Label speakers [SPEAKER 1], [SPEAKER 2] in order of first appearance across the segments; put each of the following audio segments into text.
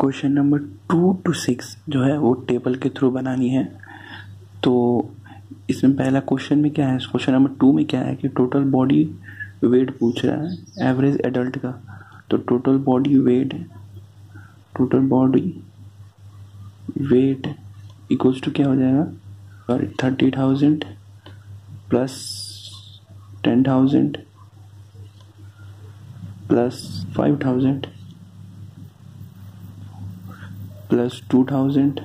[SPEAKER 1] Question number two two six जो है वो टेबल के थ्रू बनानी है। तो इसमें पहला क्वेश्चन में क्या है? क्वेश्चन नंबर टू में क्या है कि टोटल बॉडी वेट पूछ रहा है, एवरेज एडल्ट का। तो total body weight, total body weight equals to क्या हो जाएगा? Sorry thirty thousand plus ten thousand plus five thousand plus two thousand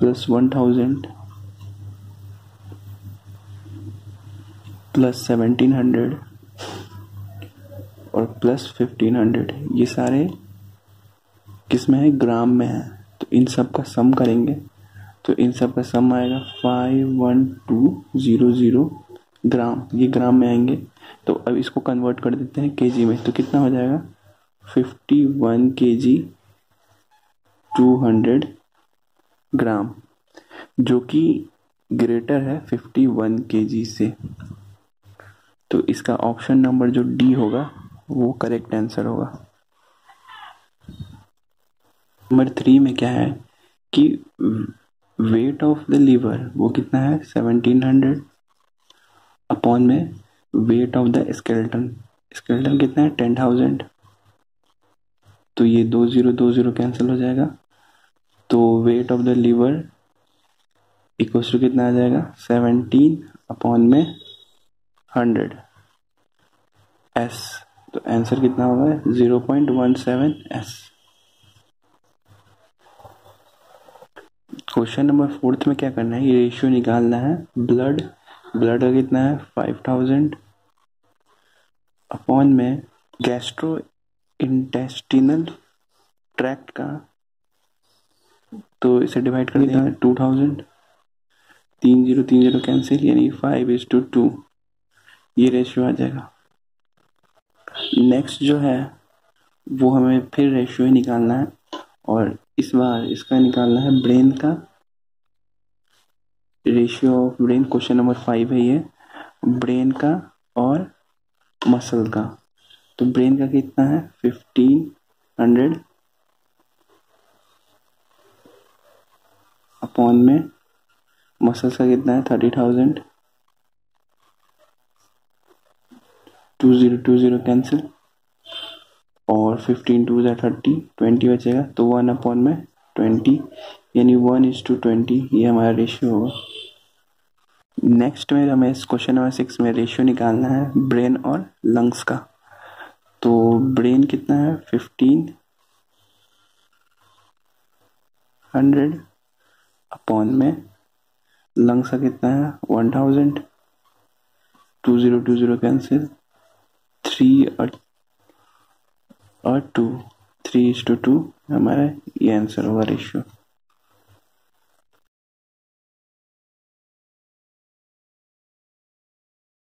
[SPEAKER 1] plus one thousand plus seventeen hundred और plus fifteen hundred ये सारे किसमें है? ग्राम में है। तो इन सब का सम करेंगे। तो इन सब का सम आएगा five one two zero zero gram. ये ग्राम में आएँगे। तो अब इसको कन्वर्ट कर देते हैं केजी में। तो कितना हो जाएगा? फिफ्टी वन के जी टू हंड्रेड ग्राम, जो कि ग्रेटर है फिफ्टी वन के जी से। तो इसका ऑप्शन नंबर जो डी होगा, वो करेक्ट आंसर होगा। नंबर थ्री में क्या है कि वेट ऑफ़ द लीवर वो कितना है? सेवनटीन हंड्रेड अपॉन में weight of the skeleton skeleton कितना है? टेन थाउज़ेंड तो ये दो ज़ीरो दो ज़ीरो कैंसिल हो जाएगा। तो weight of the liver equals to कितना आ जाएगा? सेवनटीन अपॉन में हंड्रेड एस तो आंसर कितना होगा? Zero point one seven S question number fourth में क्या करना है? ये रेशियो निकालना है. ब्लड ब्लड का कितना है? फाइव थाउज़ेंड अपॉन में गैस्ट्रो इंटेस्टिनल ट्रैक्ट का तो इसे डिवाइड कर दिया टू थाउज़ेंड तीन ज़ीरो तीन ज़ीरो कैंसिल यानी फाइव इज़ टू टू ये रेशियो आ जाएगा। नेक्स्ट जो है वो हमें फिर रेशियो ही निकालना है। और इस बार इसका निकालना है ब्रेन का। Ratio of brain question number five है ये। ब्रेन का और मसल का। तो ब्रेन का कितना है? फिफ्टीन हंड्रेड अपॉन में मसल्स का कितना है? Thirty thousand two zero two zero cancel और फिफ्टीन टू ज़ा थर्टी ट्वेंटी बचेगा तो वन अपॉन में ट्वेंटी यानी वन इज़ टू ट्वेंटी ये हमारा रेशियो होगा। नेक्स्ट में हमें इस क्वेश्चन नंबर सिक्स में रेशियो निकालना है ब्रेन और लंग्स का। तो ब्रेन कितना है? फिफ्टीन हंड्रेड अपॉन में लंग्स का कितना है? One thousand two zero two zero cancel three और two three is to two हमारा ये आंसर होगा रेशियो